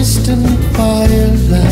distant firelight.